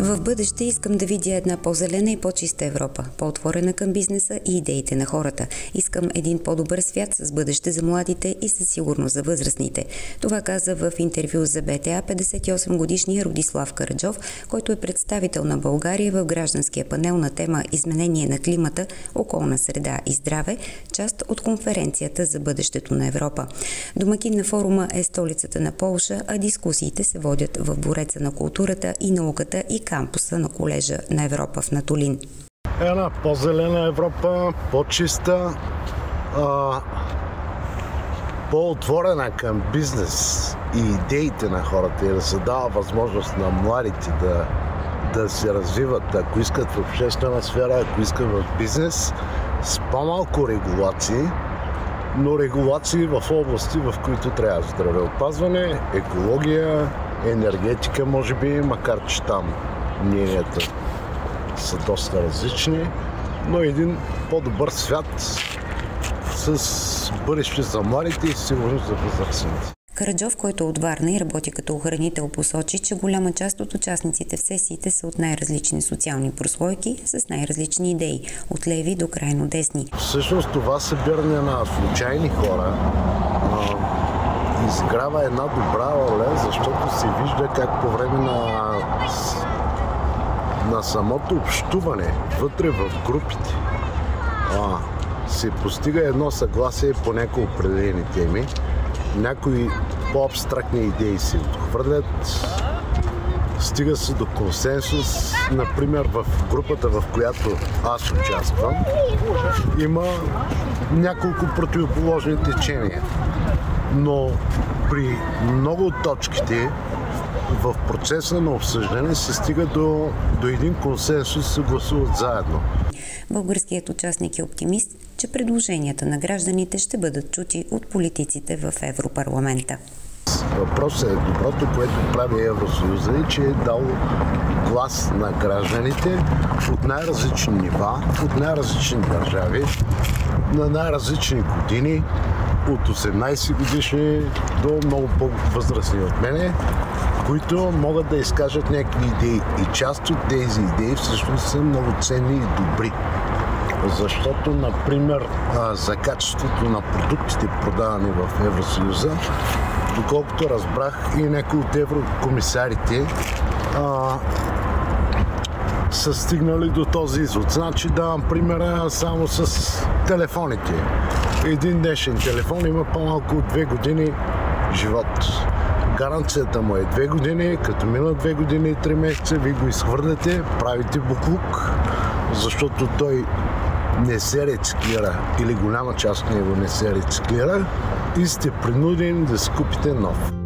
В бъдеще искам да видя една по-зелена и по-чиста Европа, по-отворена към бизнеса и идеите на хората. Искам един по-добър свят с бъдеще за младите и със сигурност за възрастните. Това каза в интервю за БТА 58 годишния Родислав Караджов, който е представител на България в гражданския панел на тема Изменение на климата, околна среда и здраве, част от конференцията за бъдещето на Европа. Домакин на форума е столицата на Полша, а дискусиите се водят в Бореца на културата и науката и кампуса на колежа на Европа в Натолин. Една по-зелена Европа, по-чиста, по-отворена към бизнес и идеите на хората и да се дава възможност на младите да, да се развиват, ако искат в обществена сфера, ако искат в бизнес, с по-малко регулации, но регулации в области, в които трябва здравеопазване, екология, енергетика, може би, макар че там мненията са доста различни, но един по-добър свят с бъдеще за младите и сигурност за възрастните. Караджов, който е от Варна и работи като охранител, посочи, че голяма част от участниците в сесиите са от най-различни социални прослойки с най-различни идеи, от леви до крайно десни. Всъщност това събиране на случайни хора изиграва една добра роля, защото се вижда как по време на на самото общуване вътре в групите а, се постига едно съгласие по някои определени теми, някои по-абстрактни идеи се отхвърлят, стига се до консенсус. Например, в групата, в която аз участвам, има няколко противоположни течения. Но при много от точките в процеса на обсъждане се стига до, до един консенсус, се гласуват заедно. Българският участник е оптимист, че предложенията на гражданите ще бъдат чути от политиците в Европарламента. Въпросът е доброто, което прави Евросъюза и че е дал глас на гражданите от най-различни нива, от най-различни държави, на най-различни години, от 18 годишни до много по-възрастни от мене, които могат да изкажат някакви идеи. И част от тези идеи всъщност са много ценни и добри. Защото, например, за качеството на продуктите, продавани в Евросъюза, доколкото разбрах и някои от еврокомисарите са стигнали до този извод. Значи давам примера само с телефоните. Един днешен телефон има по-малко от две години живот. Гаранцията му е две години, като мина две години и три месеца, ви го изхвърляте, правите буклук, защото той не се рециклира или голяма част от него не се рециклира и сте принудени да си купите нов.